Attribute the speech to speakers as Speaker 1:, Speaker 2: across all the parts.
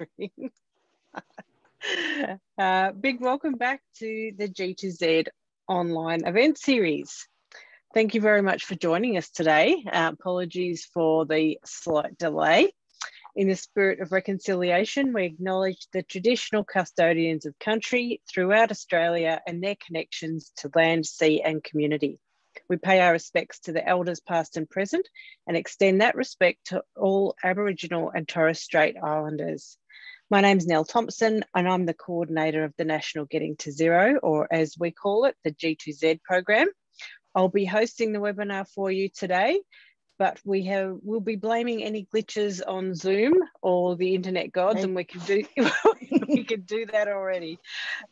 Speaker 1: Uh, big welcome back to the G2Z online event series. Thank you very much for joining us today. Uh, apologies for the slight delay. In the spirit of reconciliation, we acknowledge the traditional custodians of country throughout Australia and their connections to land, sea, and community. We pay our respects to the elders past and present and extend that respect to all Aboriginal and Torres Strait Islanders. My name is Nell Thompson and I'm the coordinator of the National Getting to Zero, or as we call it, the G2Z program. I'll be hosting the webinar for you today but we have we'll be blaming any glitches on Zoom or the internet gods, and we can do we can do that already.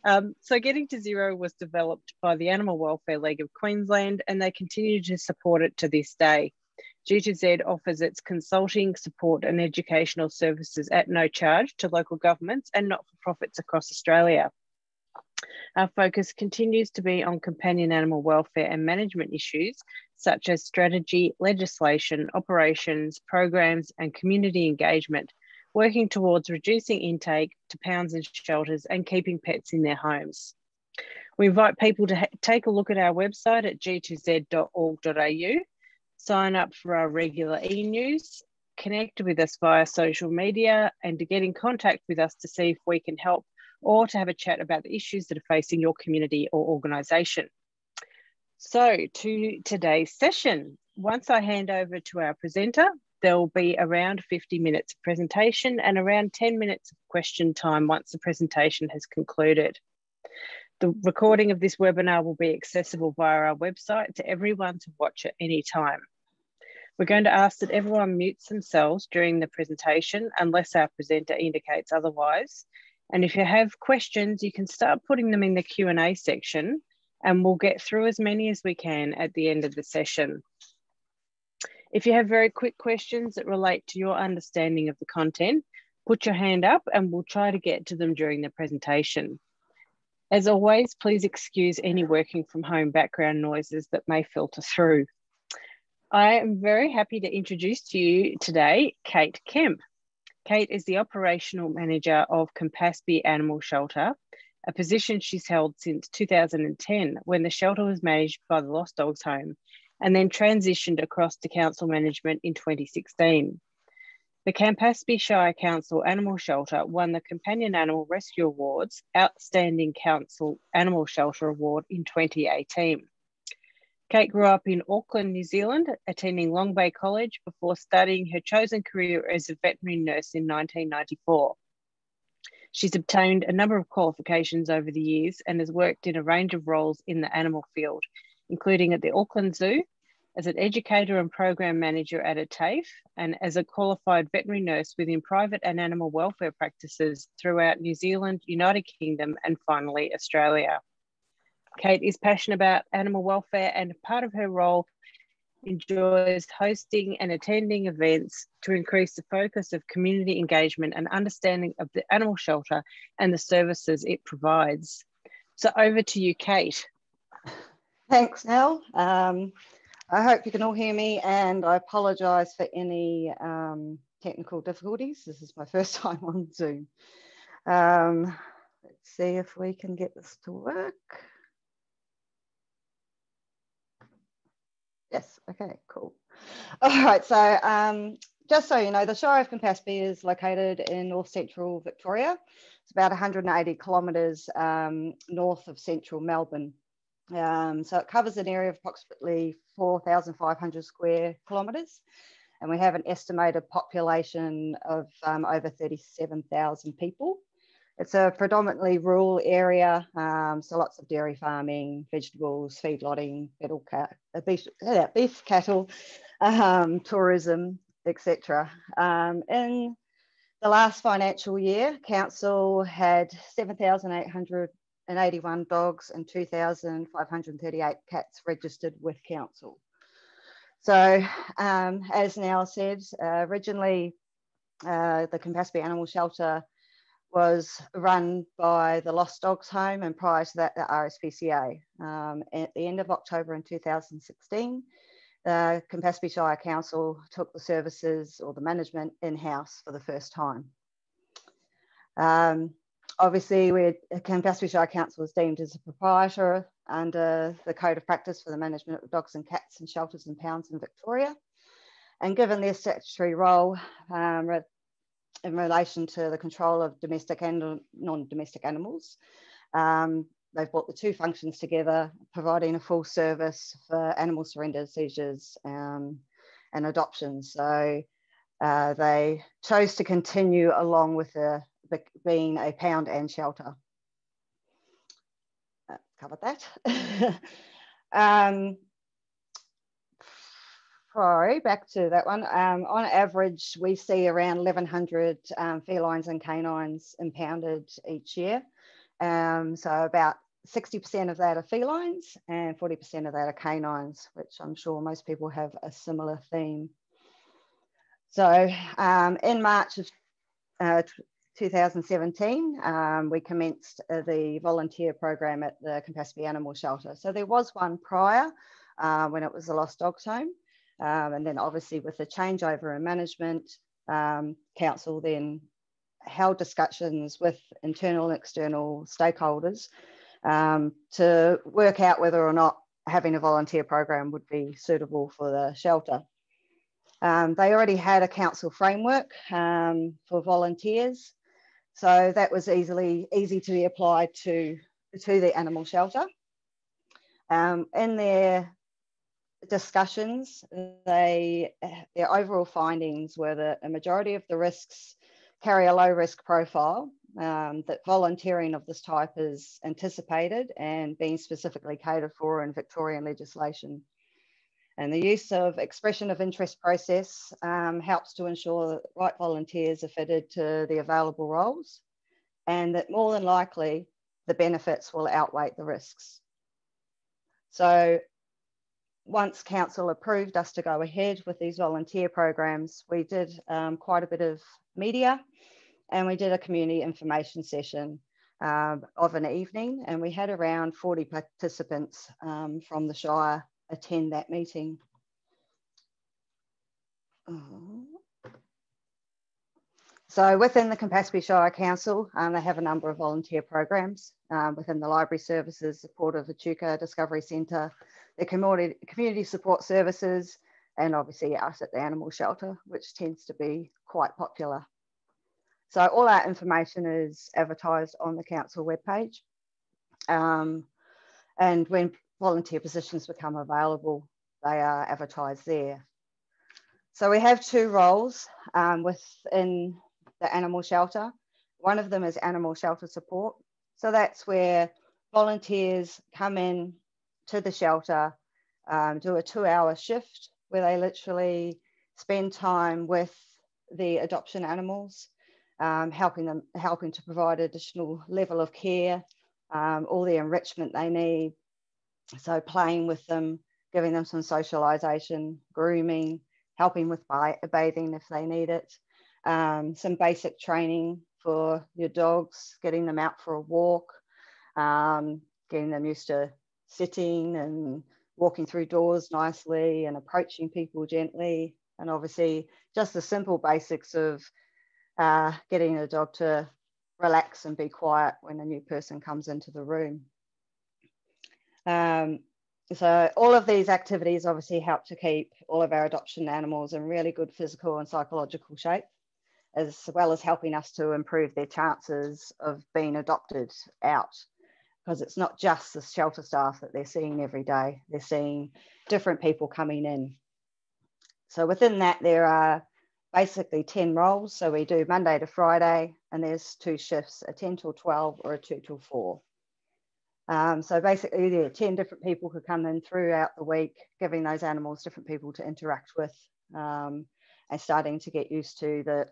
Speaker 1: Um, so, Getting to Zero was developed by the Animal Welfare League of Queensland, and they continue to support it to this day. G2Z offers its consulting, support, and educational services at no charge to local governments and not for profits across Australia. Our focus continues to be on companion animal welfare and management issues such as strategy, legislation, operations, programs, and community engagement, working towards reducing intake to pounds and shelters and keeping pets in their homes. We invite people to take a look at our website at g2z.org.au, sign up for our regular e-news, connect with us via social media, and to get in contact with us to see if we can help or to have a chat about the issues that are facing your community or organisation. So to today's session, once I hand over to our presenter, there'll be around 50 minutes of presentation and around 10 minutes of question time once the presentation has concluded. The recording of this webinar will be accessible via our website to everyone to watch at any time. We're going to ask that everyone mutes themselves during the presentation unless our presenter indicates otherwise, and if you have questions, you can start putting them in the Q&A section and we'll get through as many as we can at the end of the session. If you have very quick questions that relate to your understanding of the content, put your hand up and we'll try to get to them during the presentation. As always, please excuse any working from home background noises that may filter through. I am very happy to introduce to you today Kate Kemp. Kate is the operational manager of Campaspe Animal Shelter, a position she's held since 2010 when the shelter was managed by the Lost Dogs Home and then transitioned across to council management in 2016. The Campaspe Shire Council Animal Shelter won the Companion Animal Rescue Awards Outstanding Council Animal Shelter Award in 2018. Kate grew up in Auckland, New Zealand, attending Long Bay College before studying her chosen career as a veterinary nurse in 1994. She's obtained a number of qualifications over the years and has worked in a range of roles in the animal field, including at the Auckland Zoo, as an educator and program manager at a TAFE, and as a qualified veterinary nurse within private and animal welfare practices throughout New Zealand, United Kingdom, and finally Australia. Kate is passionate about animal welfare and part of her role enjoys hosting and attending events to increase the focus of community engagement and understanding of the animal shelter and the services it provides. So over to you, Kate.
Speaker 2: Thanks, Nell. Um, I hope you can all hear me and I apologise for any um, technical difficulties. This is my first time on Zoom. Um, let's see if we can get this to work. Yes, okay, cool. All right, so um, just so you know, the Shire of Campaspe is located in north central Victoria. It's about 180 kilometres um, north of central Melbourne. Um, so it covers an area of approximately 4,500 square kilometres. And we have an estimated population of um, over 37,000 people. It's a predominantly rural area, um, so lots of dairy farming, vegetables, feedlotting, cat, uh, beef, beef, cattle, um, tourism, etc. Um, in the last financial year, council had 7,881 dogs and 2,538 cats registered with council. So, um, as Nell said, uh, originally uh, the Campaspe Animal Shelter was run by the Lost Dogs Home and prior to that, the RSPCA. Um, at the end of October in 2016, the Campaspe Shire Council took the services or the management in-house for the first time. Um, obviously, we Campaspe Shire Council was deemed as a proprietor under the Code of Practice for the Management of Dogs and Cats in Shelters and Pounds in Victoria. And given their statutory role um, in relation to the control of domestic and non-domestic animals, um, they've brought the two functions together, providing a full service for animal surrender, seizures, um, and adoptions. So uh, they chose to continue along with the, being a pound and shelter. Uh, covered that. um, sorry, back to that one. Um, on average, we see around 1,100 um, felines and canines impounded each year. Um, so about 60% of that are felines and 40% of that are canines, which I'm sure most people have a similar theme. So um, in March of uh, 2017, um, we commenced uh, the volunteer program at the Campaspe Animal Shelter. So there was one prior uh, when it was a Lost Dogs Home. Um, and then obviously with the changeover in management, um, council then held discussions with internal and external stakeholders um, to work out whether or not having a volunteer program would be suitable for the shelter. Um, they already had a council framework um, for volunteers, so that was easily easy to be applied to, to the animal shelter. Um, in their discussions, they, their overall findings were that a majority of the risks carry a low risk profile, um, that volunteering of this type is anticipated and being specifically catered for in Victorian legislation. And the use of expression of interest process um, helps to ensure that the right volunteers are fitted to the available roles and that more than likely the benefits will outweigh the risks. So once council approved us to go ahead with these volunteer programs, we did um, quite a bit of media and we did a community information session um, of an evening and we had around 40 participants um, from the Shire attend that meeting. So within the Campaspe Shire Council, um, they have a number of volunteer programs um, within the library services, support of Echuca Discovery Centre, the community, community support services, and obviously us at the animal shelter, which tends to be quite popular. So all our information is advertised on the council webpage. Um, and when volunteer positions become available, they are advertised there. So we have two roles um, within the animal shelter. One of them is animal shelter support. So that's where volunteers come in to the shelter, um, do a two hour shift where they literally spend time with the adoption animals, um, helping them, helping to provide additional level of care, um, all the enrichment they need, so playing with them, giving them some socialization, grooming, helping with bathing if they need it, um, some basic training for your dogs, getting them out for a walk, um, getting them used to sitting and walking through doors nicely and approaching people gently. And obviously, just the simple basics of uh, getting a dog to relax and be quiet when a new person comes into the room. Um, so all of these activities obviously help to keep all of our adoption animals in really good physical and psychological shape, as well as helping us to improve their chances of being adopted out. Because it's not just the shelter staff that they're seeing every day, they're seeing different people coming in. So within that, there are basically 10 roles. So we do Monday to Friday, and there's two shifts, a 10 till 12 or a 2 till 4. Um, so basically, there 10 different people who come in throughout the week, giving those animals different people to interact with um, and starting to get used to that.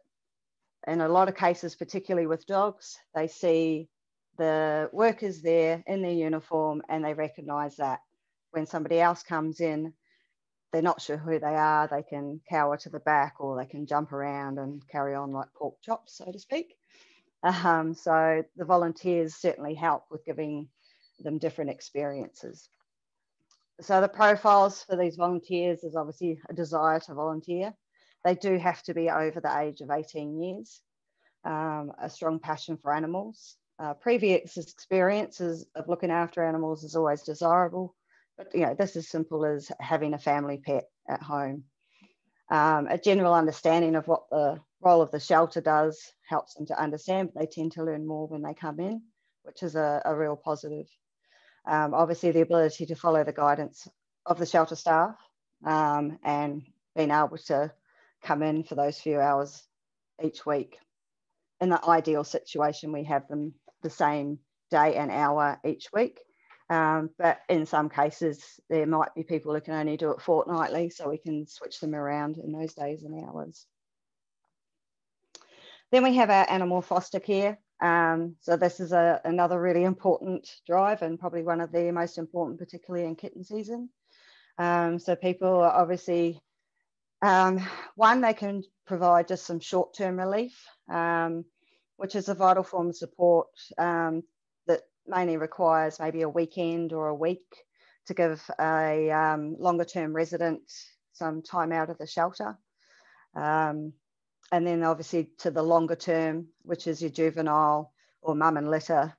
Speaker 2: In a lot of cases, particularly with dogs, they see the workers there in their uniform and they recognize that. When somebody else comes in, they're not sure who they are, they can cower to the back or they can jump around and carry on like pork chops, so to speak. Um, so the volunteers certainly help with giving them different experiences. So the profiles for these volunteers is obviously a desire to volunteer. They do have to be over the age of 18 years. um, a strong passion for animals. Uh, previous experiences of looking after animals is always desirable, but you know this is simple as having a family pet at home. Um, a general understanding of what the role of the shelter does helps them to understand, but they tend to learn more when they come in, which is a, a real positive. Um, obviously, the ability to follow the guidance of the shelter staff um, and being able to come in for those few hours each week. In the ideal situation, we have them the same day and hour each week. Um, but in some cases, there might be people who can only do it fortnightly, so we can switch them around in those days and hours. Then we have our animal foster care. Um, so this is a, another really important drive and probably one of the most important, particularly in kitten season. Um, so people are obviously, um, one, they can provide just some short-term relief, um, which is a vital form of support um, that mainly requires maybe a weekend or a week to give a um, longer-term resident some time out of the shelter. Um, and then obviously to the longer term, which is your juvenile or mum and litter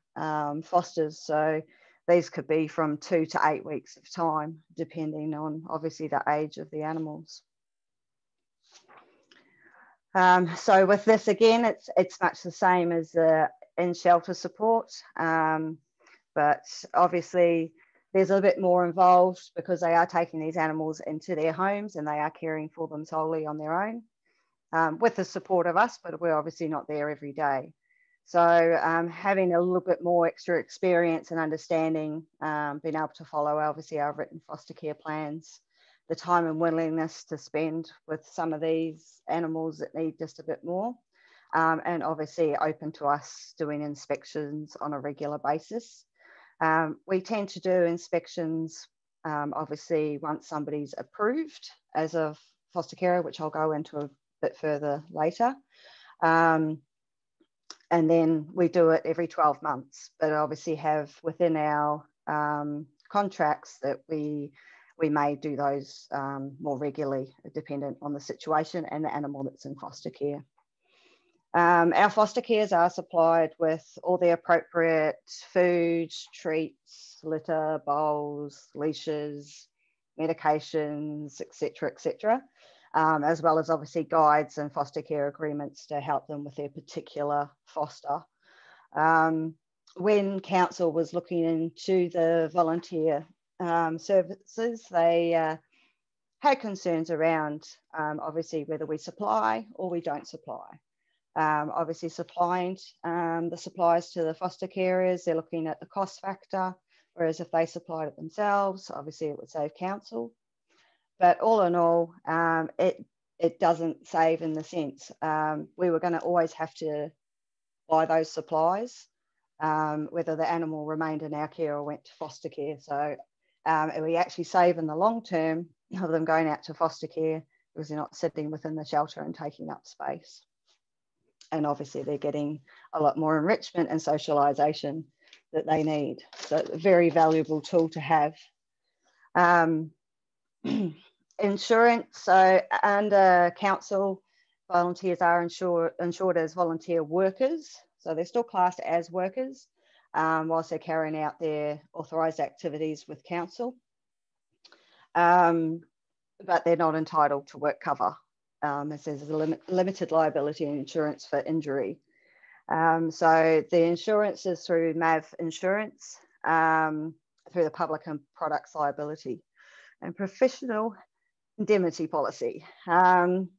Speaker 2: fosters. So these could be from two to eight weeks of time, depending on obviously the age of the animals. Um, so with this again, it's, it's much the same as the in-shelter support, um, but obviously there's a bit more involved because they are taking these animals into their homes and they are caring for them solely on their own um, with the support of us, but we're obviously not there every day. So um, having a little bit more extra experience and understanding, um, being able to follow obviously our written foster care plans, the time and willingness to spend with some of these animals that need just a bit more, um, and obviously open to us doing inspections on a regular basis. Um, we tend to do inspections um, obviously once somebody's approved as a foster carer, which I'll go into bit further later. Um, and then we do it every 12 months, but obviously have within our um, contracts that we we may do those um, more regularly, dependent on the situation and the animal that's in foster care. Um, our foster cares are supplied with all the appropriate food, treats, litter, bowls, leashes, medications, etc., etc um, as well as obviously guides and foster care agreements to help them with their particular foster. Um, when council was looking into the volunteer um, services, they uh, had concerns around um, obviously whether we supply or we don't supply. Um, obviously supplying um, the supplies to the foster carers, they're looking at the cost factor, whereas if they supplied it themselves, obviously it would save council. But all in all, um, it it doesn't save in the sense um, we were going to always have to buy those supplies, um, whether the animal remained in our care or went to foster care. So um, we actually save in the long term of them going out to foster care because they're not sitting within the shelter and taking up space. And obviously they're getting a lot more enrichment and socialisation that they need. So a very valuable tool to have. Um, insurance, so under council, volunteers are insured, insured as volunteer workers. So they're still classed as workers um, whilst they're carrying out their authorised activities with council. Um, but they're not entitled to work cover um, as there's a lim limited liability insurance for injury. Um, so the insurance is through MAV insurance um, through the public and products liability and professional indemnity policy. Um,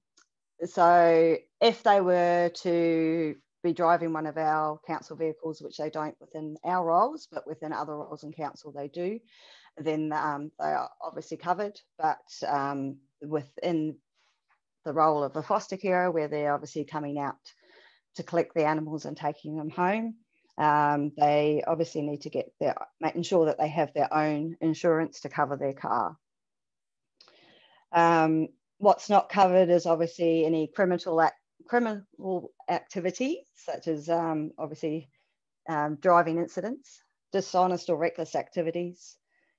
Speaker 2: so if they were to be driving one of our council vehicles, which they don't within our roles, but within other roles in council they do, then um, they are obviously covered. But um, within the role of a foster carer, where they're obviously coming out to collect the animals and taking them home, um, they obviously need to get their making sure that they have their own insurance to cover their car. Um, what's not covered is obviously any criminal act, criminal activity, such as um, obviously um, driving incidents, dishonest or reckless activities,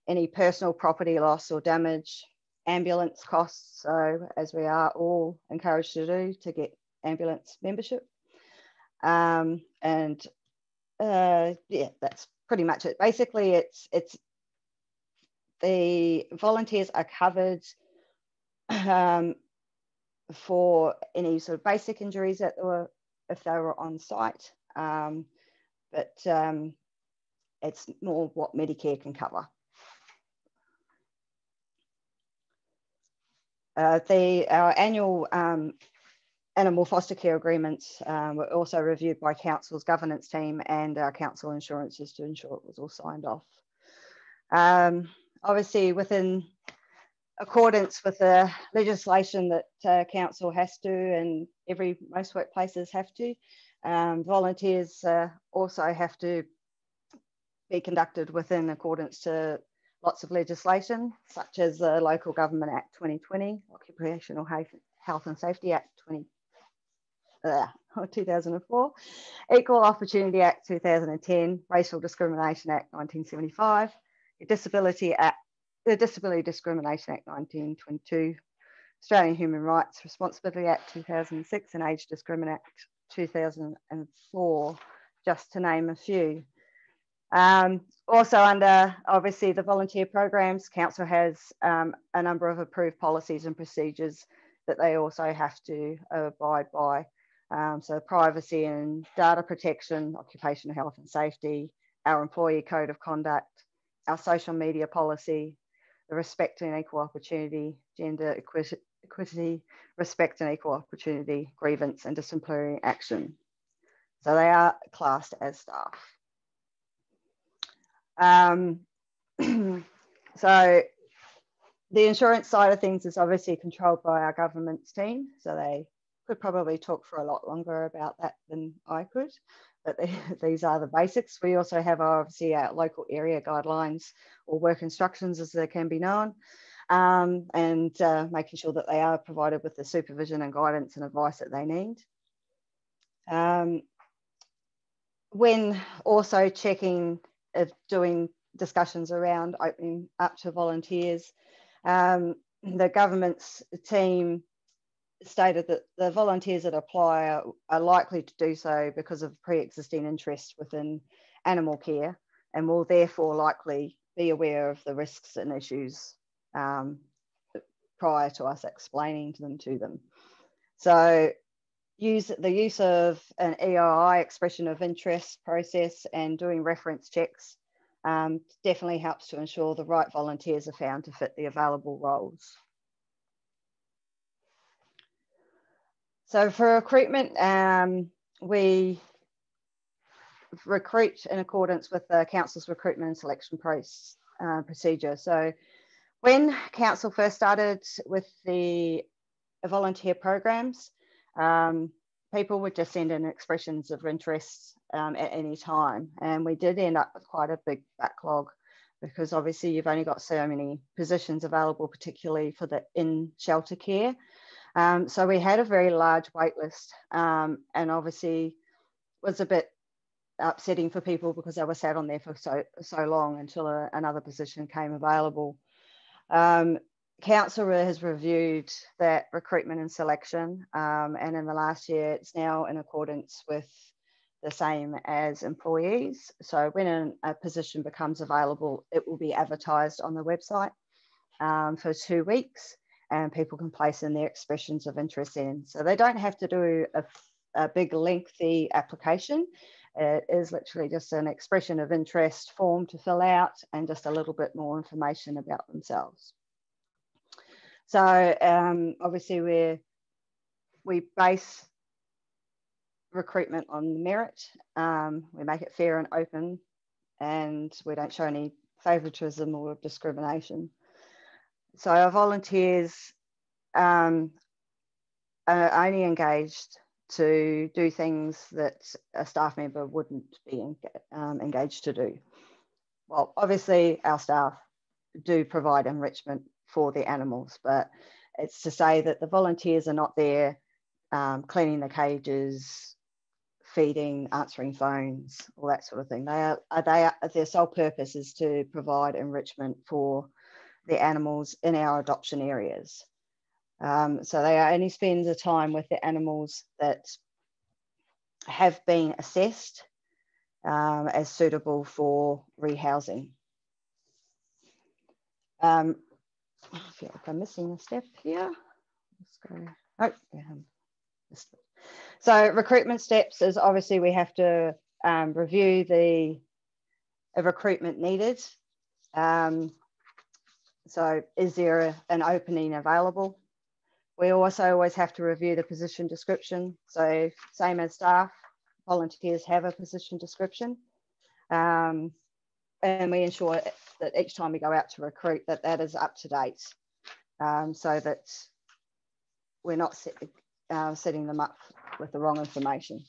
Speaker 2: any personal property loss or damage, ambulance costs. So, as we are all encouraged to do, to get ambulance membership, Um, and uh, yeah, that's pretty much it. Basically, it's it's the volunteers are covered um, for any sort of basic injuries that were if they were on site, um, but um, it's more what Medicare can cover. Uh, the, our annual um, animal foster care agreements um, were also reviewed by council's governance team and our council insurances to ensure it was all signed off. Um, obviously within accordance with the legislation that uh, council has to and every most workplaces have to, um, volunteers uh, also have to be conducted within accordance to lots of legislation, such as the Local Government Act 2020, Occupational Health and Safety Act 20, uh, 2004, Equal Opportunity Act 2010, Racial Discrimination Act 1975, the Disability Act, the Disability Discrimination Act 1922, Australian Human Rights Responsibility Act 2006, and Age Discrimination Act 2004, just to name a few. Um, also under obviously the volunteer programs, council has um, a number of approved policies and procedures that they also have to abide by. Um, so privacy and data protection, occupational health and safety, our employee code of conduct, our social media policy, the respect and equal opportunity, gender equity, equity respect and equal opportunity, grievance and disciplinary action. So they are classed as staff. Um, so the insurance side of things is obviously controlled by our governance team. So they could probably talk for a lot longer about that than I could, but these are the basics. We also have obviously our local area guidelines or work instructions as they can be known. Um, and uh, making sure that they are provided with the supervision and guidance and advice that they need. Um, when also checking of doing discussions around opening up to volunteers. Um, the governance team stated that the volunteers that apply are, are likely to do so because of pre-existing interest within animal care and will therefore likely be aware of the risks and issues um, prior to us explaining them to them. So use the use of an EOI expression of interest process and doing reference checks um, definitely helps to ensure the right volunteers are found to fit the available roles. So for recruitment, um, we recruit in accordance with the council's recruitment and selection process, uh, procedure. So when council first started with the volunteer programs, um, people would just send in expressions of interest um, at any time. And we did end up with quite a big backlog because obviously you've only got so many positions available, particularly for the in shelter care. Um, so we had a very large wait list um, and obviously was a bit upsetting for people because they were sat on there for so, so long until a, another position came available. Um, council has reviewed that recruitment and selection um, and in the last year it's now in accordance with the same as employees so when a position becomes available it will be advertised on the website um, for two weeks and people can place in their expressions of interest in so they don't have to do a, a big lengthy application it is literally just an expression of interest form to fill out and just a little bit more information about themselves so um, obviously we we base recruitment on merit. Um, we make it fair and open, and we don't show any favouritism or discrimination. So our volunteers um, are only engaged to do things that a staff member wouldn't be um, engaged to do. Well, obviously our staff do provide enrichment for the animals. But it's to say that the volunteers are not there um, cleaning the cages, feeding, answering phones, all that sort of thing. They are, they are, their sole purpose is to provide enrichment for the animals in our adoption areas. Um, so they only spend the time with the animals that have been assessed um, as suitable for rehousing. Um, I feel like I'm missing a step here. Go. Oh, yeah. So recruitment steps is obviously we have to um, review the recruitment needed. Um, so is there a, an opening available? We also always have to review the position description. So same as staff, volunteers have a position description. Um, and we ensure that each time we go out to recruit that that is up to date um, so that we're not set, uh, setting them up with the wrong information.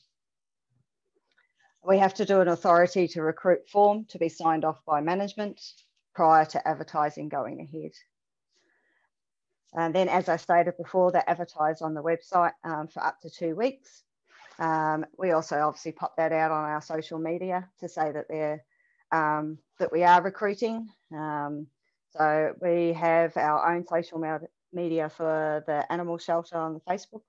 Speaker 2: We have to do an authority to recruit form to be signed off by management prior to advertising going ahead. And then, as I stated before, they advertise on the website um, for up to two weeks. Um, we also obviously pop that out on our social media to say that they're um, that we are recruiting. Um, so we have our own social media for the animal shelter on the Facebook,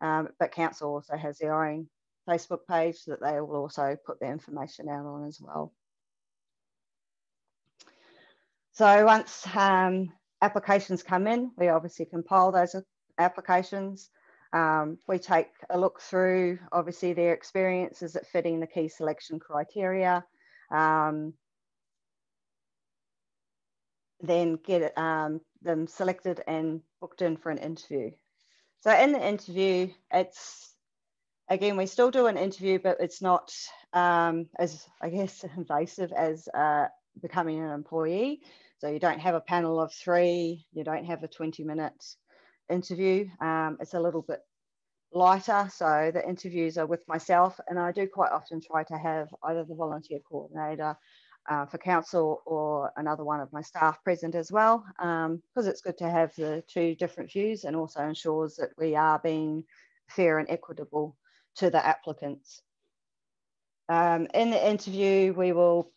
Speaker 2: um, but council also has their own Facebook page that they will also put their information out on as well. So once um, applications come in, we obviously compile those applications. Um, we take a look through obviously their experiences at fitting the key selection criteria, um, then get um, them selected and booked in for an interview. So in the interview, it's again we still do an interview, but it's not um, as I guess invasive as uh, becoming an employee. So you don't have a panel of three, you don't have a 20 minute interview. Um, it's a little bit lighter. So the interviews are with myself, and I do quite often try to have either the volunteer coordinator uh, for council or another one of my staff present as well, because um, it's good to have the two different views and also ensures that we are being fair and equitable to the applicants. Um, in the interview, we will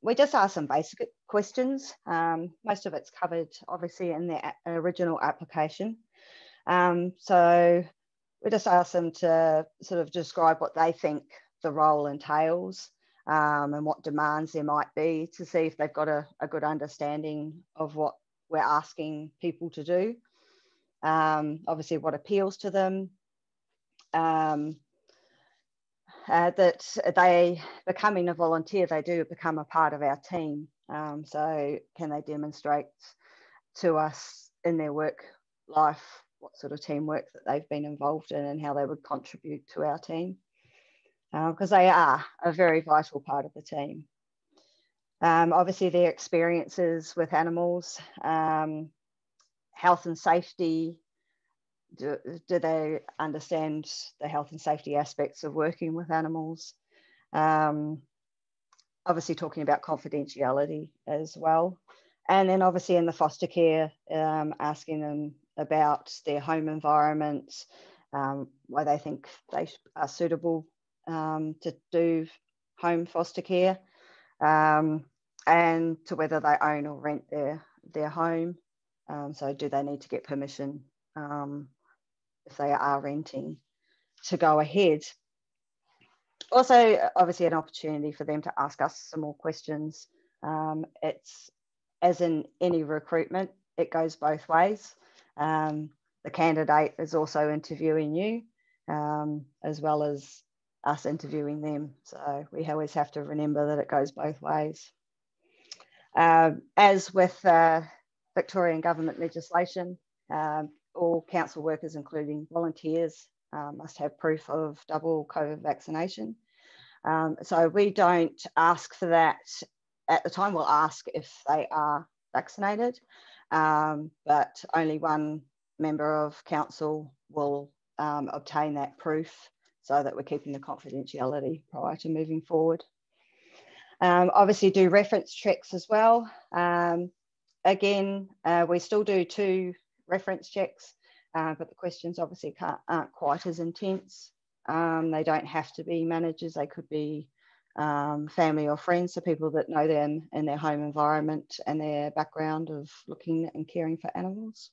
Speaker 2: we just ask some basic questions. Um, most of it's covered obviously in the original application. Um, so we just ask them to sort of describe what they think the role entails um, and what demands there might be to see if they've got a, a good understanding of what we're asking people to do. Um, obviously, what appeals to them. Um, uh, that they becoming a volunteer, they do become a part of our team. Um, so, can they demonstrate to us in their work life what sort of teamwork that they've been involved in and how they would contribute to our team? because uh, they are a very vital part of the team. Um, obviously, their experiences with animals, um, health and safety. Do, do, they understand the health and safety aspects of working with animals? Um, obviously, talking about confidentiality as well. And then, obviously, in the foster care, um, asking them about their home environment, um, why they think they are suitable um, to do home foster care um, and to whether they own or rent their, their home. Um, so, do they need to get permission um, if they are renting to go ahead? Also, obviously, an opportunity for them to ask us some more questions. Um, it's as in any recruitment, it goes both ways. Um, the candidate is also interviewing you, as well as us interviewing them. So we always have to remember that it goes both ways. Um, as with uh, Victorian government legislation, um, all council workers, including volunteers, uh, must have proof of double COVID vaccination. Um, so we don't ask for that at the time. We'll ask if they are vaccinated, um, but only one member of council will um, obtain that proof so that we're keeping the confidentiality prior to moving forward. Um, obviously do reference checks as well. Um, again, uh, we still do two reference checks, uh, but the questions obviously aren't quite as intense. Um, they don't have to be managers, they could be um, family or friends, so people that know them in their home environment and their background of looking and caring for animals.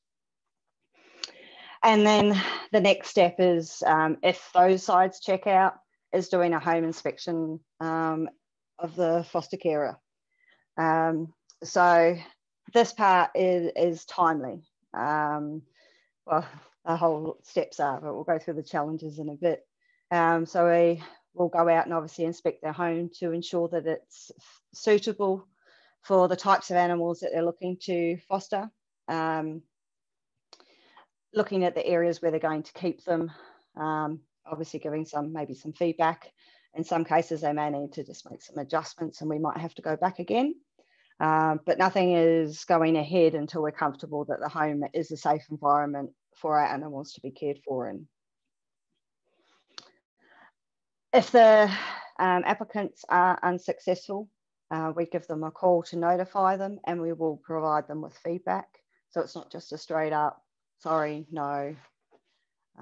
Speaker 2: And then the next step is um, if those sides check out, is doing a home inspection um, of the foster carer. Um, so this part is, is timely. Um, well, the whole steps are, but we'll go through the challenges in a bit. Um, so we will go out and obviously inspect their home to ensure that it's suitable for the types of animals that they're looking to foster. Um, looking at the areas where they're going to keep them, um, obviously giving some maybe some feedback. In some cases, they may need to just make some adjustments and we might have to go back again. Um, but nothing is going ahead until we're comfortable that the home is a safe environment for our animals to be cared for in. If the um, applicants are unsuccessful, uh, we give them a call to notify them and we will provide them with feedback. So it's not just a straight up, sorry, no,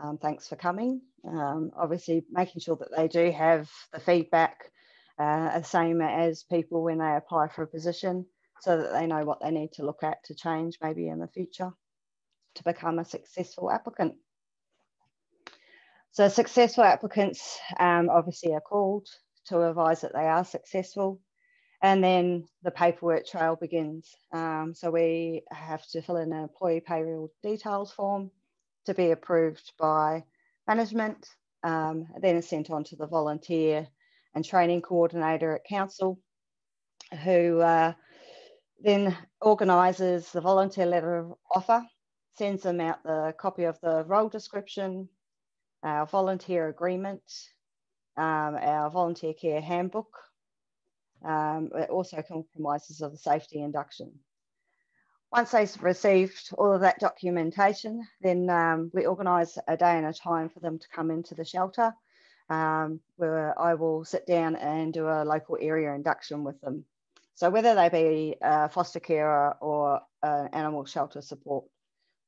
Speaker 2: um, thanks for coming. Um, obviously, making sure that they do have the feedback uh, the same as people when they apply for a position so that they know what they need to look at to change maybe in the future to become a successful applicant. So successful applicants um, obviously are called to advise that they are successful and then the paperwork trail begins. Um, so we have to fill in an employee payroll details form to be approved by management, um, then it's sent on to the volunteer and training coordinator at council who uh, then organises the volunteer letter of offer, sends them out the copy of the role description, our volunteer agreement, um, our volunteer care handbook. Um, it also compromises of the safety induction. Once they've received all of that documentation, then um, we organise a day and a time for them to come into the shelter um, where I will sit down and do a local area induction with them. So whether they be a foster carer or an animal shelter support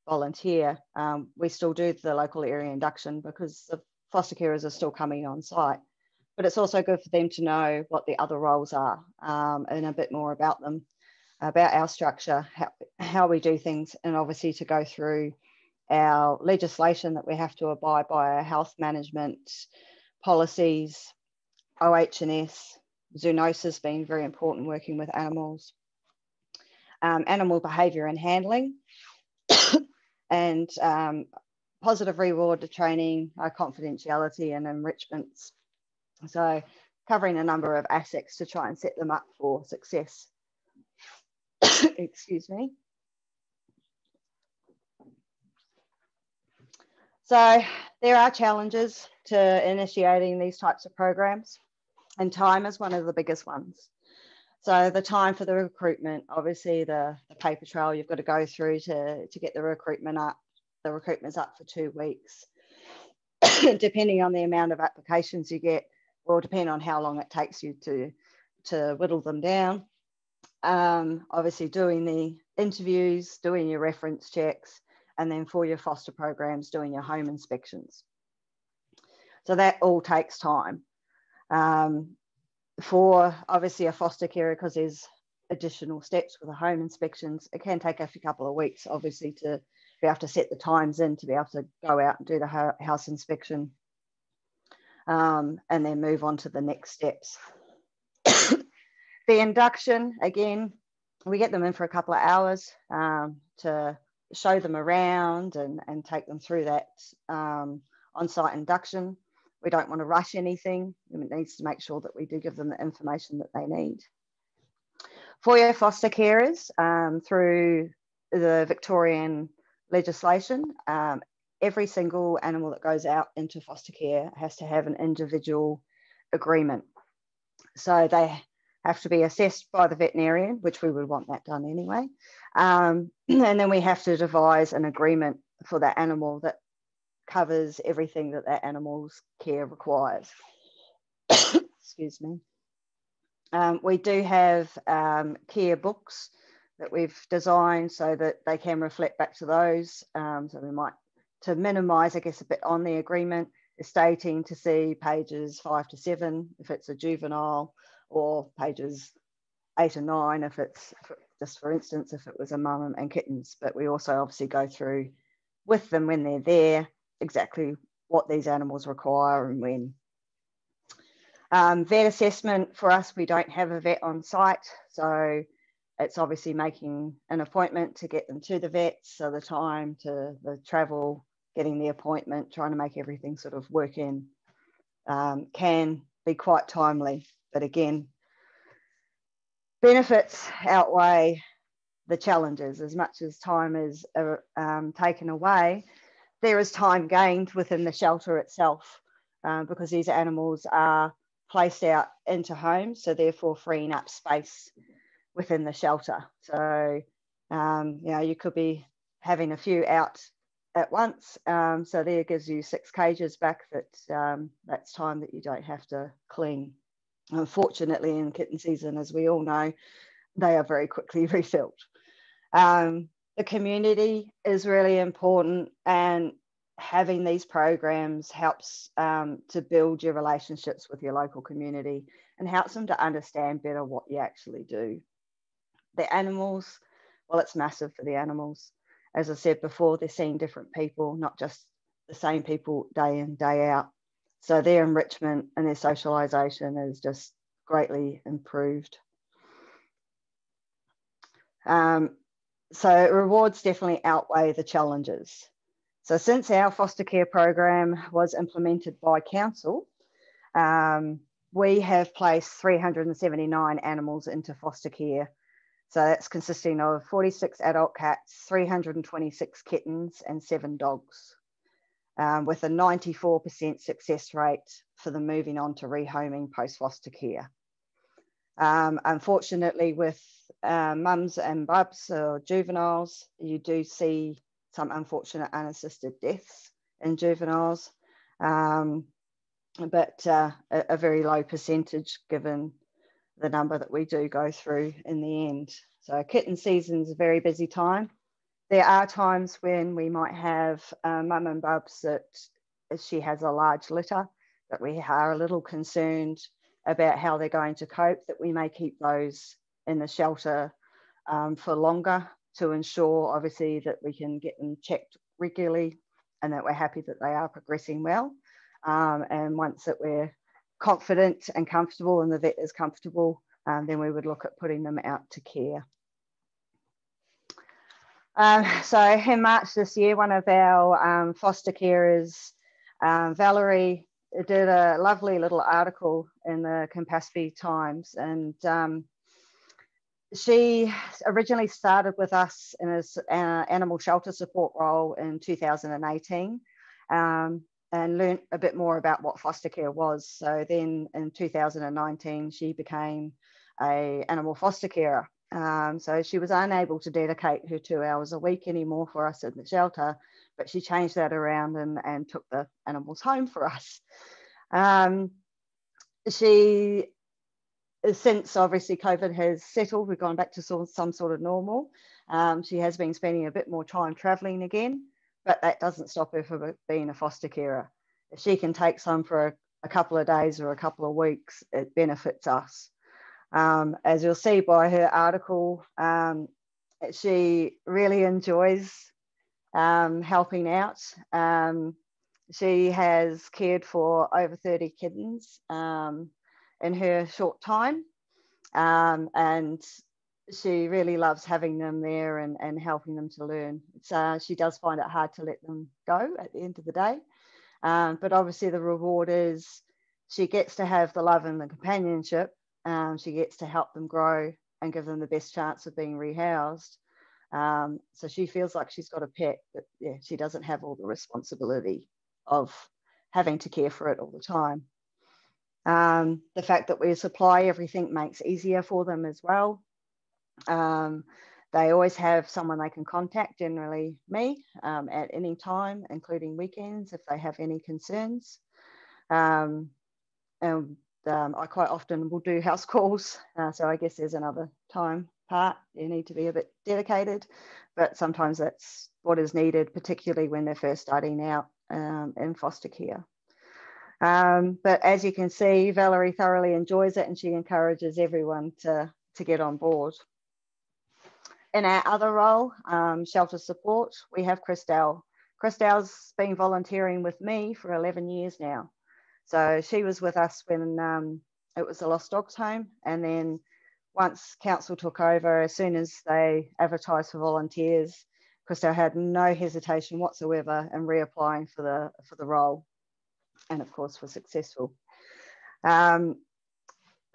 Speaker 2: volunteer, um, we still do the local area induction because the foster carers are still coming on site. But it's also good for them to know what the other roles are um, and a bit more about them, about our structure, how, how we do things, and obviously to go through our legislation that we have to abide by, our health management policies, OH&S, zoonosis being very important working with animals, um, animal behaviour and handling, and um, positive reward to training, uh, confidentiality and enrichments. So covering a number of assets to try and set them up for success. Excuse me. So there are challenges to initiating these types of programs and time is one of the biggest ones. So the time for the recruitment, obviously the, the paper trail you've got to go through to, to get the recruitment up. The recruitment's up for two weeks. Depending on the amount of applications you get, will depend on how long it takes you to, to whittle them down. Um, obviously doing the interviews, doing your reference checks, and then for your foster programs, doing your home inspections. So that all takes time. Um, for obviously a foster carer, because there's additional steps with the home inspections, it can take a couple of weeks, obviously, to be able to set the times in to be able to go out and do the house inspection um, and then move on to the next steps. the induction, again, we get them in for a couple of hours um, to show them around and, and take them through that um, on-site induction. We don't want to rush anything. It needs to make sure that we do give them the information that they need. For your foster carers, um, through the Victorian legislation, um, every single animal that goes out into foster care has to have an individual agreement. So they have to be assessed by the veterinarian, which we would want that done anyway. Um, and then we have to devise an agreement for that animal that covers everything that that animal's care requires. Excuse me. Um, we do have um, care books that we've designed so that they can reflect back to those. Um, so we might, to minimise, I guess, a bit on the agreement, stating to see pages five to seven if it's a juvenile, or pages eight and nine if it's, just for instance, if it was a mum and kittens. But we also obviously go through with them when they're there exactly what these animals require and when. Um, vet assessment for us, we don't have a vet on site. So it's obviously making an appointment to get them to the vets. So the time to the travel, getting the appointment, trying to make everything sort of work in um, can be quite timely. But again, benefits outweigh the challenges as much as time is uh, um, taken away. There is time gained within the shelter itself uh, because these animals are placed out into homes, so therefore freeing up space within the shelter. So, um, you know, you could be having a few out at once. Um, so there gives you six cages back that um, that's time that you don't have to clean. Unfortunately, in kitten season, as we all know, they are very quickly refilled. Um, the community is really important and having these programs helps um, to build your relationships with your local community and helps them to understand better what you actually do. The animals, well, it's massive for the animals. As I said before, they're seeing different people, not just the same people day in, day out. So their enrichment and their socialization is just greatly improved. Um, so rewards definitely outweigh the challenges. So since our foster care program was implemented by council, um, we have placed 379 animals into foster care. So that's consisting of 46 adult cats, 326 kittens, and seven dogs, um, with a 94% success rate for the moving on to rehoming post foster care. Um, unfortunately, with uh, mums and bubs or juveniles, you do see some unfortunate unassisted deaths in juveniles, um, but uh, a, a, very low percentage given the number that we do go through in the end. So kitten season is a very busy time. There are times when we might have uh, mum and bubs that she has a large litter, that we are a little concerned about how they're going to cope, that we may keep those in the shelter um, for longer to ensure, obviously, that we can get them checked regularly and that we're happy that they are progressing well. Um, and once that we're confident and comfortable and the vet is comfortable, um, then we would look at putting them out to care. Um, so in March this year, one of our um, foster carers, um, Valerie, did a lovely little article in the Campaspe Times and um, she originally started with us in an uh, animal shelter support role in 2018 um, and learned a bit more about what foster care was. So then in 2019, she became a animal foster carer. Um, so she was unable to dedicate her two hours a week anymore for us in the shelter, but she changed that around and, and took the animals home for us. Um, she since obviously COVID has settled, we've gone back to some sort of normal. Um, she has been spending a bit more time traveling again, but that doesn't stop her from being a foster carer. If she can take some for a, a couple of days or a couple of weeks, it benefits us. Um, as you'll see by her article, um, she really enjoys um, helping out. Um, she has cared for over 30 kittens um, in her short time. Um, and she really loves having them there and, and helping them to learn. Uh, she does find it hard to let them go at the end of the day. But obviously, the reward is she gets to have the love and the companionship. Um, she gets to help them grow and give them the best chance of being rehoused. Um, so she feels like she's got a pet, but yeah, she doesn't have all the responsibility of having to care for it all the time. Um, the fact that we supply everything makes easier for them as well. Um, they always have someone they can contact, generally me, um, at any time, including weekends if they have any concerns. Um, and um, I quite often will do house calls. Uh, so I guess there's another time part. You need to be a bit dedicated, but sometimes that's what is needed, particularly when they're first starting out um, in foster care. Um, but as you can see, Valerie thoroughly enjoys it and she encourages everyone to, to get on board. In our other role, um, shelter support, we have Christelle. Christelle's been volunteering with me for 11 years now. So she was with us when um, it was a lost dogs home. And then once council took over, as soon as they advertised for volunteers, Christelle had no hesitation whatsoever in reapplying for the for the role, and of course was successful. Um,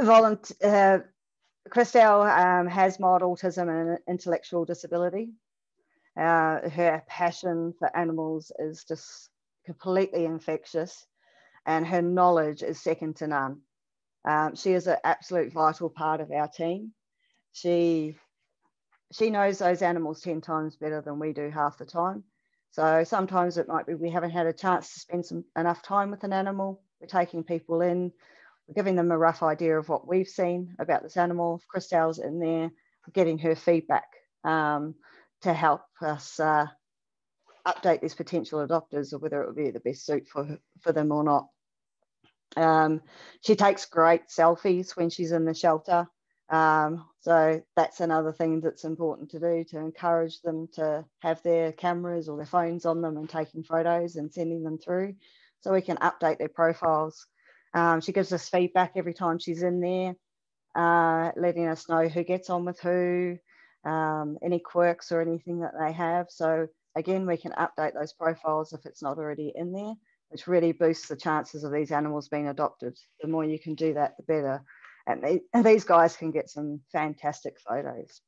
Speaker 2: volunteer, uh, Christelle um, has mild autism and intellectual disability. Uh, her passion for animals is just completely infectious, and her knowledge is second to none. Um, she is an absolute vital part of our team. She she knows those animals 10 times better than we do half the time. So sometimes it might be we haven't had a chance to spend some enough time with an animal. We're taking people in, we're giving them a rough idea of what we've seen about this animal. If Christelle's in there, we're getting her feedback um, to help us uh, update these potential adopters or whether it would be the best suit for, for them or not. Um, she takes great selfies when she's in the shelter. Um, so that's another thing that's important to do to encourage them to have their cameras or their phones on them and taking photos and sending them through so we can update their profiles. Um, she gives us feedback every time she's in there, uh, letting us know who gets on with who, um, any quirks or anything that they have. So again, we can update those profiles if it's not already in there, which really boosts the chances of these animals being adopted. The more you can do that, the better and, they, these guys can get some fantastic photos.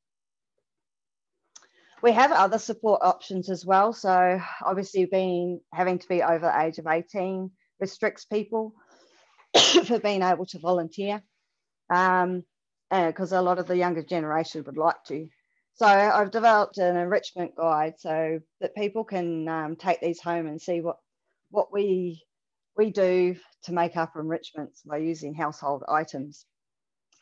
Speaker 2: We have other support options as well. So obviously being having to be over the age of 18 restricts people for being able to volunteer because um, a lot of the younger generation would like to. So I've developed an enrichment guide so that people can um, take these home and see what, what we, we do to make up enrichments by using household items.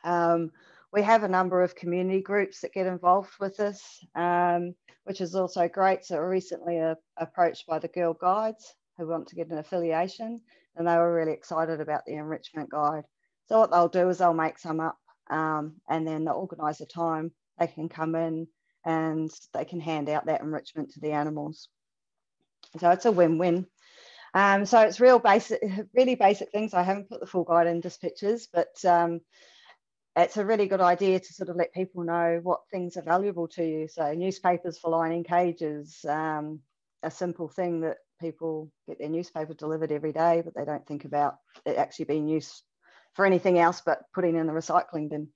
Speaker 2: Um, we have a number of community groups that get involved with this, um, which is also great. So recently uh, approached by the Girl Guides who want to get an affiliation and they were really excited about the enrichment guide. So what they'll do is they'll make some up um, and then they'll organise a time they can come in and they can hand out that enrichment to the animals. So it's a win-win. Um, so it's real basic, really basic things. I haven't put the full guide in just pictures, but um, it's a really good idea to sort of let people know what things are valuable to you. So newspapers for lining cages, um, a simple thing that people get their newspaper delivered every day, but they don't think about it actually being used for anything else but putting in the recycling bin.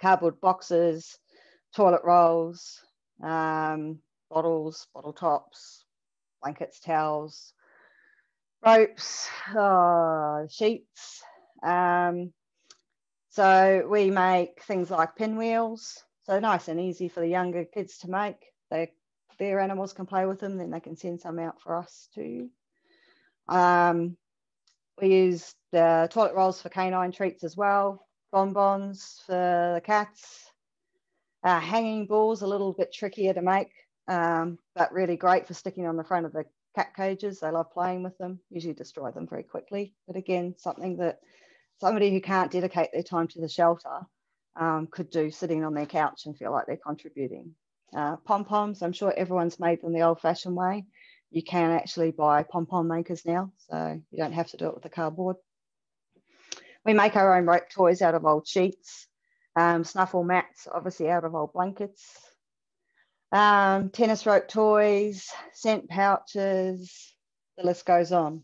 Speaker 2: Cardboard boxes, toilet rolls, um, bottles, bottle tops, blankets, towels, ropes, uh, sheets, um, so we make things like pinwheels, so nice and easy for the younger kids to make. They, their animals can play with them, then they can send some out for us too. Um, we use the toilet rolls for canine treats as well, bonbons for the cats. Uh, hanging balls, a little bit trickier to make, um, but really great for sticking on the front of the cat cages. They love playing with them, usually destroy them very quickly. But again, something that somebody who can't dedicate their time to the shelter um, could do sitting on their couch and feel like they're contributing. Uh, pom poms, I'm sure everyone's made them the old fashioned way. You can actually buy pom pom makers now, so you don't have to do it with the cardboard. We make our own rope toys out of old sheets, um, snuffle mats, obviously out of old blankets, um, tennis rope toys, scent pouches, the list goes on.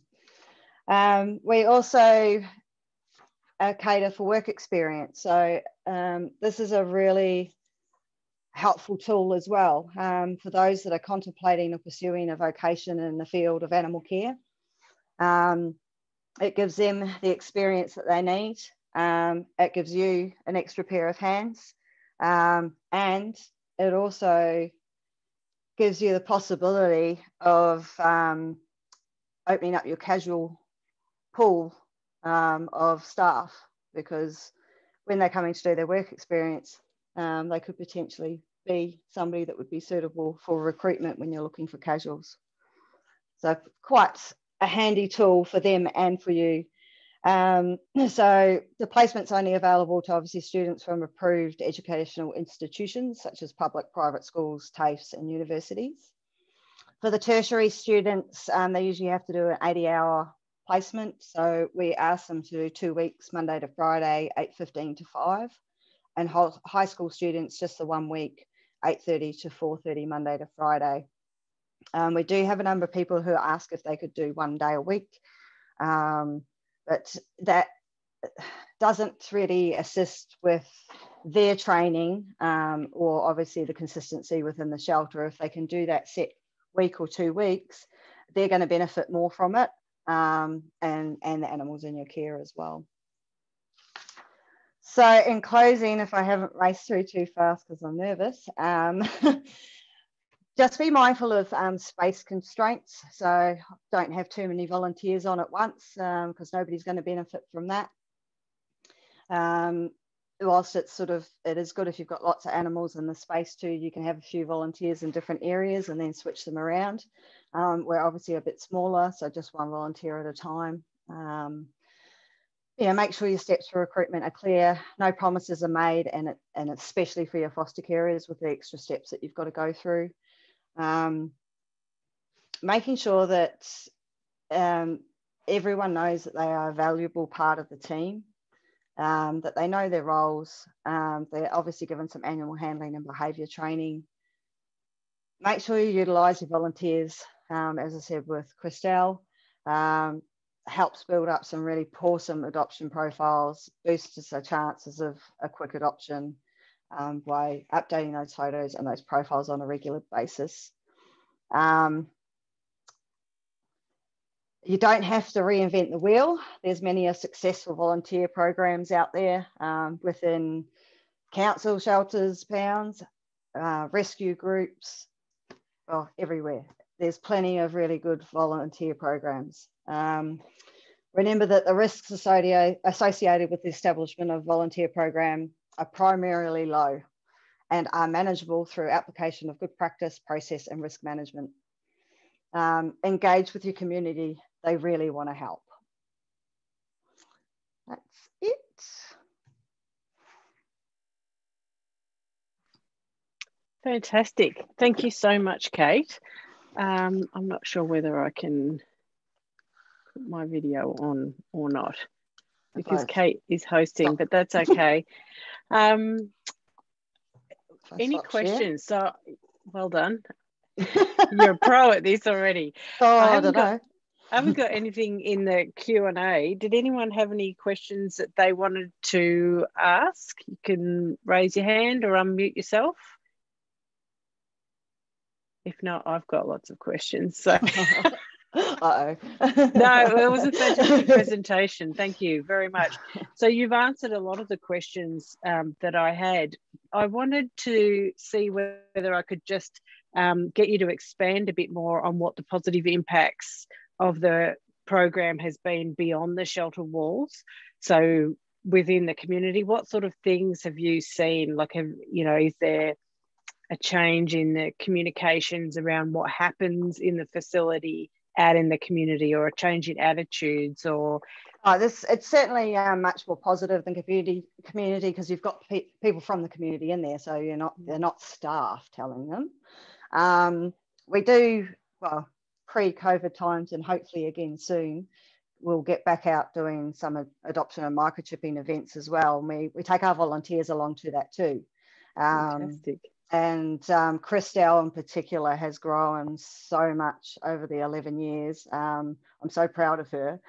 Speaker 2: Um, we also uh, cater for work experience. So um, this is a really helpful tool as well um, for those that are contemplating or pursuing a vocation in the field of animal care. Um, it gives them the experience that they need. Um, it gives you an extra pair of hands. Um, and it also gives you the possibility of um, opening up your casual pool um, of staff because when they're coming to do their work experience, um, they could potentially be somebody that would be suitable for recruitment when you're looking for casuals. So quite a handy tool for them and for you. Um, so the placement's only available to obviously students from approved educational institutions such as public, private schools, TAFEs and universities. For the tertiary students, um, they usually have to do an 80 hour placement. So we ask them to do two weeks, Monday to Friday, 8.15 to 5. And high school students, just the one week, 8.30 to 4.30, Monday to Friday. Um, we do have a number of people who ask if they could do one day a week, um, but that doesn't really assist with their training um, or obviously the consistency within the shelter. If they can do that set week or two weeks, they're going to benefit more from it um, and, and the animals in your care as well. So in closing, if I haven't raced through too fast because I'm nervous, um, just be mindful of um, space constraints. So don't have too many volunteers on at once because um, nobody's going to benefit from that. Um, whilst it's sort of, it is good if you've got lots of animals in the space too, you can have a few volunteers in different areas and then switch them around. Um, we're obviously a bit smaller, so just one volunteer at a time. Um, yeah, make sure your steps for recruitment are clear, no promises are made, and, it, and especially for your foster carers with the extra steps that you've got to go through. Um, making sure that um, everyone knows that they are a valuable part of the team um, that they know their roles. Um, they're obviously given some animal handling and behaviour training. Make sure you utilise your volunteers, um, as I said with Christelle. Um, helps build up some really awesome adoption profiles, boosts the chances of a quick adoption um, by updating those photos and those profiles on a regular basis. Um, you don't have to reinvent the wheel. There's many a successful volunteer programs out there um, within council shelters, pounds, uh, rescue groups, well, everywhere. There's plenty of really good volunteer programs. Um, remember that the risks associated with the establishment of volunteer program are primarily low and are manageable through application of good practice, process and risk management. Um, engage with your community they really want to help. That's it.
Speaker 1: Fantastic. Thank you so much, Kate. Um, I'm not sure whether I can put my video on or not because Kate is hosting, but that's okay. Um, any questions? So well done. You're a pro at this already.
Speaker 2: Oh, I, I don't got, know.
Speaker 1: I haven't got anything in the Q and A. Did anyone have any questions that they wanted to ask? You can raise your hand or unmute yourself. If not, I've got lots of questions. So.
Speaker 2: Uh-oh.
Speaker 1: no, it was a fantastic presentation. Thank you very much. So you've answered a lot of the questions um, that I had. I wanted to see whether I could just um, get you to expand a bit more on what the positive impacts of the program has been beyond the shelter walls. So within the community, what sort of things have you seen? Like, have you know, is there a change in the communications around what happens in the facility out in the community, or a change in attitudes, or
Speaker 2: Oh, this it's certainly um, much more positive than community community because you've got pe people from the community in there, so you're not they're not staff telling them. Um, we do well pre-COVID times and hopefully again soon, we'll get back out doing some adoption and microchipping events as well. And we, we take our volunteers along to that too. Um, Fantastic. And um, Christelle in particular has grown so much over the 11 years. Um, I'm so proud of her.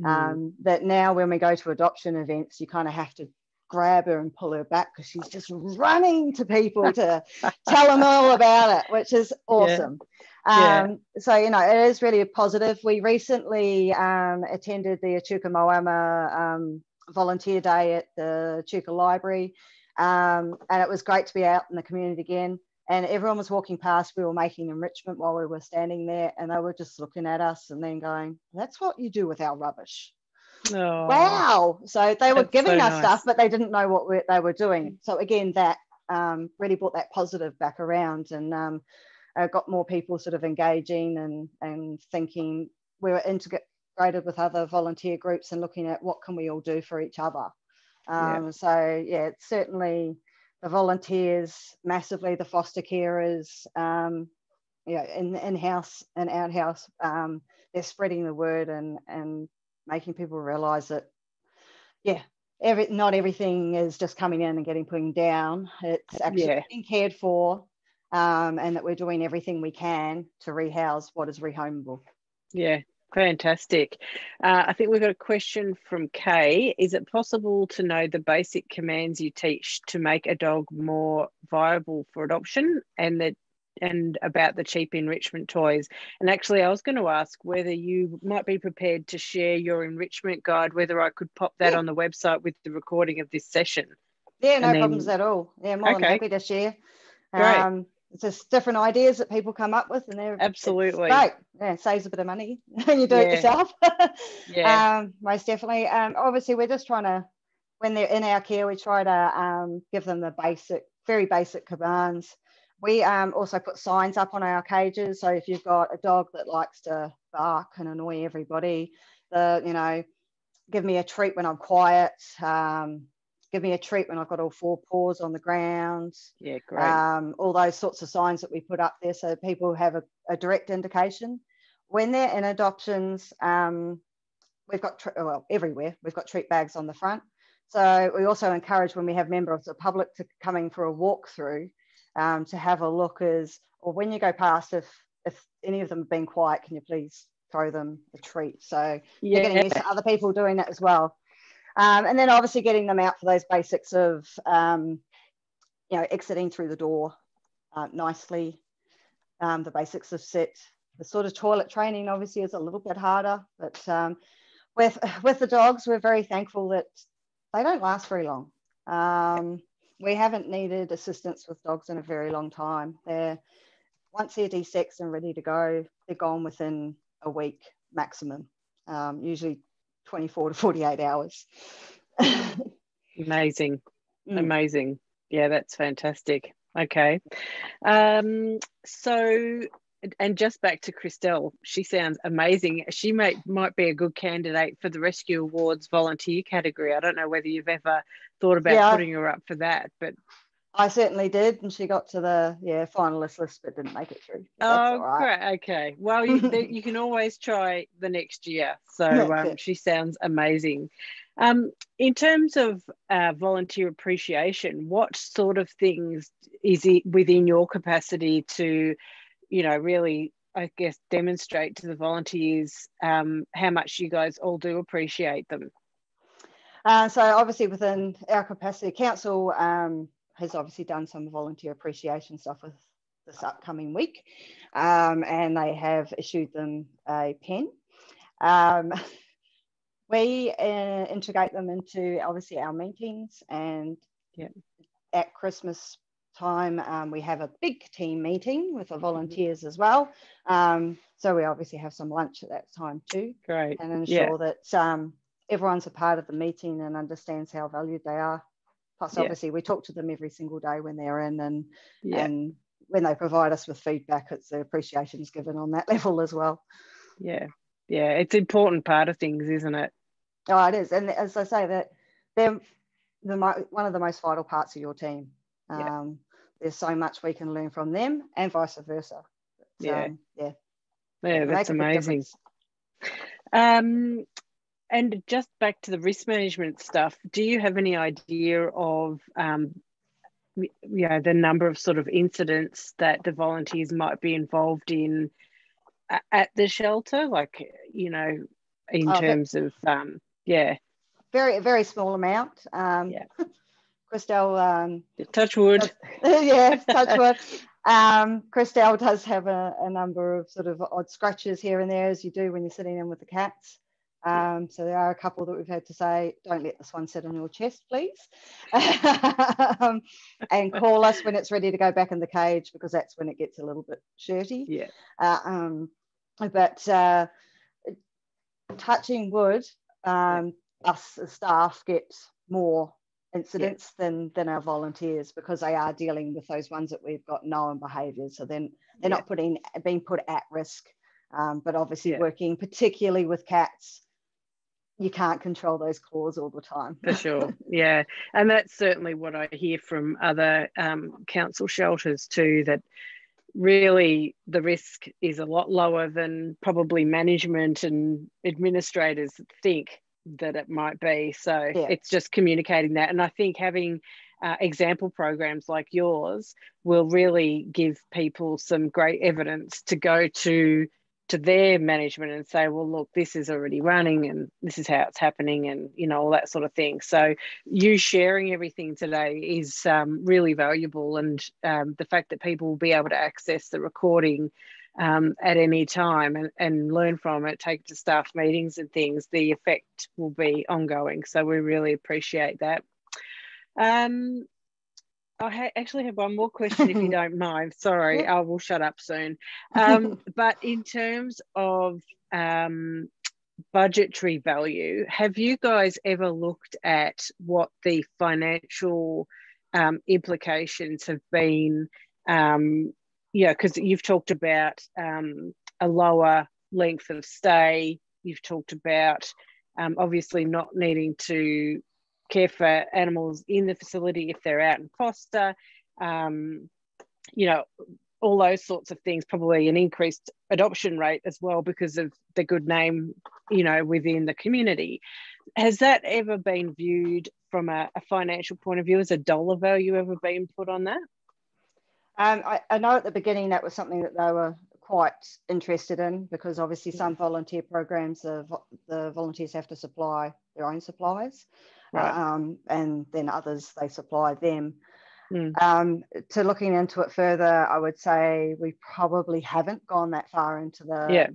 Speaker 2: Mm. Um, that now when we go to adoption events, you kind of have to grab her and pull her back because she's just running to people to tell them all about it, which is awesome. Yeah. Um, so, you know, it is really a positive. We recently um, attended the Echuca Moama um, volunteer day at the Echuca Library, um, and it was great to be out in the community again. And everyone was walking past. We were making enrichment while we were standing there, and they were just looking at us and then going, That's what you do with our rubbish. Oh, wow. So they were giving so us nice. stuff, but they didn't know what we, they were doing. So, again, that um, really brought that positive back around. And um, uh, got more people sort of engaging and, and thinking we were integrated with other volunteer groups and looking at what can we all do for each other. Um, yeah. So yeah, it's certainly the volunteers massively, the foster carers, um, you know, in in house and out house, um, they're spreading the word and and making people realize that, yeah, every not everything is just coming in and getting put down. It's actually
Speaker 1: Yeah.
Speaker 2: being cared for, um, and that we're doing everything we can to rehouse what is rehomable.
Speaker 1: Yeah, fantastic. Uh, I think we've got a question from Kay. Is it possible to know the basic commands you teach to make a dog more viable for adoption and that and about the cheap enrichment toys? And actually, I was going to ask whether you might be prepared to share your enrichment guide, whether I could pop that
Speaker 2: Yeah.
Speaker 1: on the website with the recording of this session.
Speaker 2: Yeah, no
Speaker 1: then-
Speaker 2: problems at all. Yeah, more than happy to share.
Speaker 1: Great.
Speaker 2: Um, just different ideas that people come up with, and they're
Speaker 1: Absolutely.
Speaker 2: right Yeah, saves a bit of money when you do
Speaker 1: Yeah.
Speaker 2: it yourself.
Speaker 1: Yeah.
Speaker 2: um, most definitely. Um, obviously, we're just trying to, when they're in our care, we try to um, give them the basic, very basic commands. We um, also put signs up on our cages. So if you've got a dog that likes to bark and annoy everybody, the you know, give me a treat when I'm quiet. Give me a treat when I've got all four paws on the ground.
Speaker 1: yeah, great.
Speaker 2: Um, all those sorts of signs that we put up there so people have a, a direct indication. When they're in adoptions, um, we've got, well, everywhere, we've got treat bags on the front. So we also encourage when we have members of the public to coming for a walkthrough um, to have a look as, or when you go past, if, if any of them have been quiet, can you please throw them a treat? So you're getting used to other people doing that as well. Um, and then obviously getting them out for those basics of, um, you know, exiting through the door uh, nicely, um, the basics of sit. The sort of toilet training obviously is a little bit harder, but um, with with the dogs, we're very thankful that they don't last very long. Um, we haven't needed assistance with dogs in a very long time. They're once they're desexed and ready to go, they're gone within a week maximum, um, usually 24 to 48 hours.
Speaker 1: Amazing.
Speaker 2: Mm.
Speaker 1: Amazing. Yeah, that's fantastic. Okay. Um, so and just back to Christelle, she sounds amazing. She might might be a good candidate for the Rescue Awards volunteer category. I don't know whether you've ever thought about
Speaker 2: Yeah.
Speaker 1: putting her up for that, but
Speaker 2: I certainly did, and she got to the yeah finalist list, but didn't make it through. That's
Speaker 1: oh,
Speaker 2: right.
Speaker 1: great. Okay. Well, you, you can always try the next year. So um, she sounds amazing. Um, in terms of uh, volunteer appreciation, what sort of things is it within your capacity to, you know, really, I guess, demonstrate to the volunteers um, how much you guys all do appreciate them?
Speaker 2: Uh, so obviously within our capacity, council um, has obviously done some volunteer appreciation stuff with this upcoming week, um, and they have issued them a pen. Um, we uh, integrate them into obviously our meetings, and
Speaker 1: Yeah.
Speaker 2: at Christmas time um, we have a big team meeting with the volunteers as well. Um, so we obviously have some lunch at that time too
Speaker 1: Great.
Speaker 2: and
Speaker 1: Yeah.
Speaker 2: ensure that um, everyone's a part of the meeting and understands how valued they are. Plus,
Speaker 1: Yeah.
Speaker 2: obviously, we talk to them every single day when they're in, and
Speaker 1: Yeah.
Speaker 2: and when they provide us with feedback, it's the appreciation is given on that level as well.
Speaker 1: Yeah. Yeah. It's important part of things, isn't it?
Speaker 2: Oh, it is, and as I say, that they're the one of the most vital parts of your team.
Speaker 1: Yeah.
Speaker 2: Um, there's so much we can learn from them, and vice versa. But,
Speaker 1: Yeah.
Speaker 2: um, yeah,
Speaker 1: Yeah, that's
Speaker 2: make a big
Speaker 1: amazing. Um, and just back to the risk management stuff, do you have any idea of, um, you know, the number of sort of incidents that the volunteers might be involved in at the shelter? Like, you know, in
Speaker 2: Oh,
Speaker 1: terms of, um, yeah,
Speaker 2: Very, very small amount. Um,
Speaker 1: Yeah.
Speaker 2: Christelle um,
Speaker 1: touch wood.
Speaker 2: yeah, touch wood. Um, Christelle does have a, a number of sort of odd scratches here and there, as you do when you're sitting in with the cats. Um, so there are a couple that we've had to say, don't let this one sit on your chest, please. um, and call us when it's ready to go back in the cage because that's when it gets a little bit shirty.
Speaker 1: Yeah,
Speaker 2: Uh, um, but uh, touching wood, um, us as staff get more incidents than than our volunteers because they are dealing with those ones that we've got known behaviours. So then they're
Speaker 1: Yeah.
Speaker 2: not putting being put at risk. Um, but obviously
Speaker 1: Yeah.
Speaker 2: working particularly with cats, you can't control those claws all the time.
Speaker 1: for sure. Yeah, and that's certainly what I hear from other um, council shelters too. That really the risk is a lot lower than probably management and administrators think that it might be. So yeah. it's just communicating that. And I think having uh, example programs like yours will really give people some great evidence to go to to their management and say well look this is already running and this is how it's happening and you know all that sort of thing. So you sharing everything today is um, really valuable and um, the fact that people will be able to access the recording um, at any time and, and learn from it take to staff meetings and things the effect will be ongoing. So we really appreciate that. Um, I ha actually have one more question if you don't mind. Sorry, I will shut up soon. Um, but in terms of um, budgetary value, have you guys ever looked at what the financial um, implications have been? Um, yeah, because you've talked about um, a lower length of stay. You've talked about um, obviously not needing to care for animals in the facility if they're out in foster, um, you know, all those sorts of things, probably an increased adoption rate as well because of the good name, you know, within the community. Has that ever been viewed from a, a financial point of view? Has a dollar value ever been put on that?
Speaker 2: Um, I, I, know at the beginning that was something that they were quite interested in because obviously some volunteer programs, the, the volunteers have to supply their own supplies right. um, and then others they supply them. Mm. Um, to looking into it further, I would say we probably haven't gone that far into the yeah.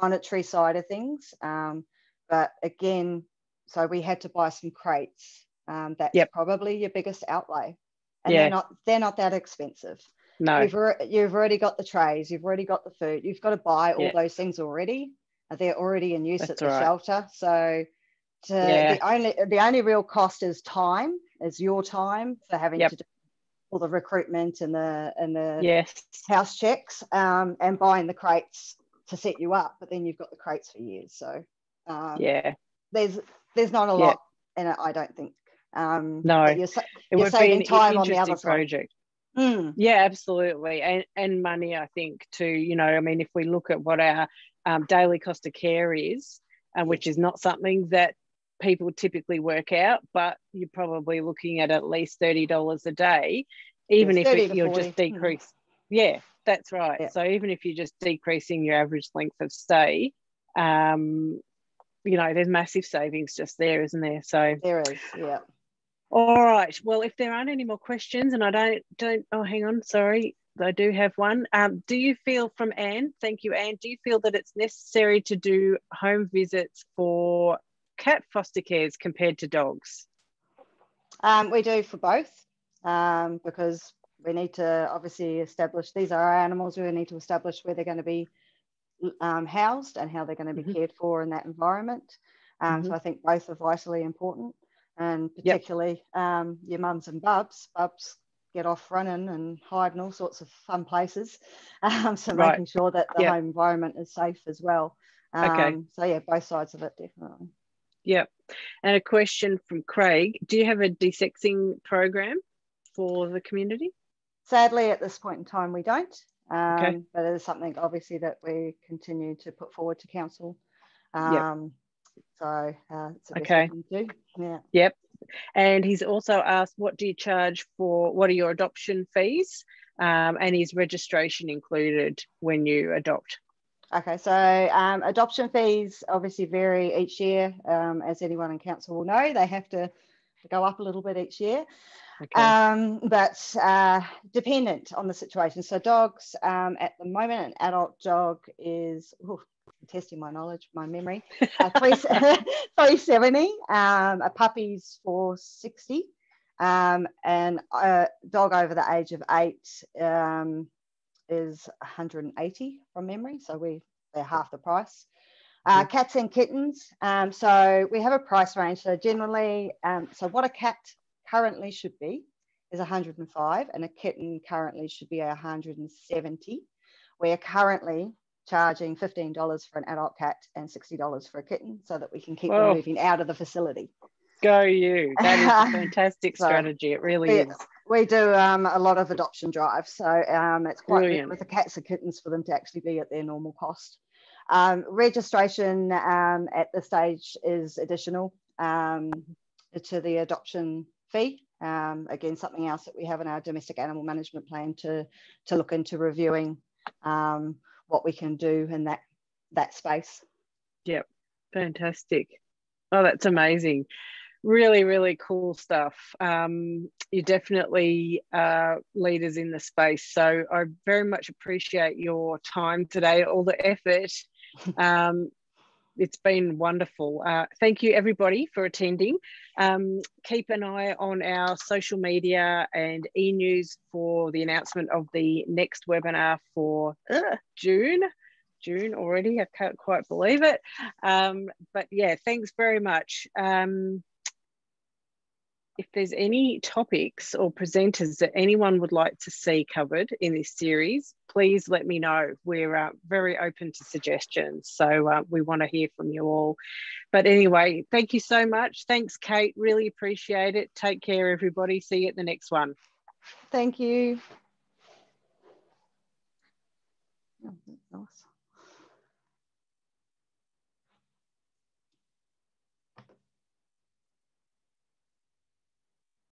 Speaker 2: monetary side of things. Um, but again, so we had to buy some crates. Um, that's yep. probably your biggest outlay, and yeah. they're not they're not that expensive.
Speaker 1: No,
Speaker 2: you've, you've already got the trays, you've already got the food, you've got to buy all yeah. those things already. They're already in use that's at the right. shelter, so to, yeah. the only the only real cost is time, is your time for having yep. to do all the recruitment and the and the
Speaker 1: yes.
Speaker 2: house checks um, and buying the crates to set you up. But then you've got the crates for years. So
Speaker 1: um, yeah,
Speaker 2: there's there's not a lot in it. I don't think. Um,
Speaker 1: no,
Speaker 2: you're, it you're saving time on the other
Speaker 1: project. Mm. Yeah, absolutely, and and money. I think too. You know, I mean, if we look at what our um, daily cost of care is, uh, which is not something that people typically work out, but you're probably looking at at least $30 a day, even if you're 40. just decrease. Yeah, that's right. Yeah. So even if you're just decreasing your average length of stay, um, you know, there's massive savings just there, isn't there? So
Speaker 2: there is, yeah.
Speaker 1: All right. Well, if there aren't any more questions, and I don't don't oh, hang on, sorry, I do have one. Um, do you feel from Anne? Thank you, Anne. Do you feel that it's necessary to do home visits for cat foster cares compared to dogs?
Speaker 2: Um, we do for both um, because we need to obviously establish these are our animals. We need to establish where they're going to be um, housed and how they're going to be mm-hmm. cared for in that environment. Um, mm-hmm. So I think both are vitally important, and particularly yep. Um, your mums and bubs. Bubs get off running and hide in all sorts of fun places. Um, so right. making sure that the yep. home environment is safe as well. okay. So yeah, both sides of it definitely.
Speaker 1: Yep. And a question from Craig Do you have a desexing program for the community?
Speaker 2: Sadly, at this point in time, we don't. Um, okay. But it is something obviously that we continue to put forward to council. Um, yep. So uh, it's
Speaker 1: okay.
Speaker 2: Yeah.
Speaker 1: Yep. And he's also asked, what do you charge for? What are your adoption fees? Um, and is registration included when you adopt?
Speaker 2: Okay, so um, adoption fees obviously vary each year. Um, as anyone in council will know, they have to go up a little bit each year. Okay. Um, but uh, dependent on the situation. So dogs, um, at the moment, an adult dog is ooh, testing my knowledge, my memory, uh, 370. Um, a puppy's 460. Um, and a dog over the age of eight um, is 180 from memory. So we they're half the price. Uh, cats and kittens. Um, so we have a price range. So generally, um, so what a cat currently should be is 105, and a kitten currently should be 170. We are currently charging $15 for an adult cat and $60 for a kitten so that we can keep them moving out of the facility.
Speaker 1: Go you. That is a fantastic so strategy. It really is.
Speaker 2: We do um, a lot of adoption drives, so um, it's quite Brilliant. with the cats and kittens for them to actually be at their normal cost. Um, registration um, at this stage is additional um, to the adoption fee. Um, again, something else that we have in our domestic animal management plan to, to look into reviewing um, what we can do in that, that space.
Speaker 1: Yep, fantastic. Oh, that's amazing. Really, really cool stuff. Um, you're definitely uh, leaders in the space. So I very much appreciate your time today, all the effort. Um, it's been wonderful. Uh, thank you, everybody, for attending. Um, keep an eye on our social media and e news for the announcement of the next webinar for uh, June. June already, I can't quite believe it. Um, but yeah, thanks very much. Um, if there's any topics or presenters that anyone would like to see covered in this series, please let me know. We're uh, very open to suggestions. So uh, we want to hear from you all. But anyway, thank you so much. Thanks, Kate. Really appreciate it. Take care, everybody. See you at the next one.
Speaker 2: Thank you. Oh,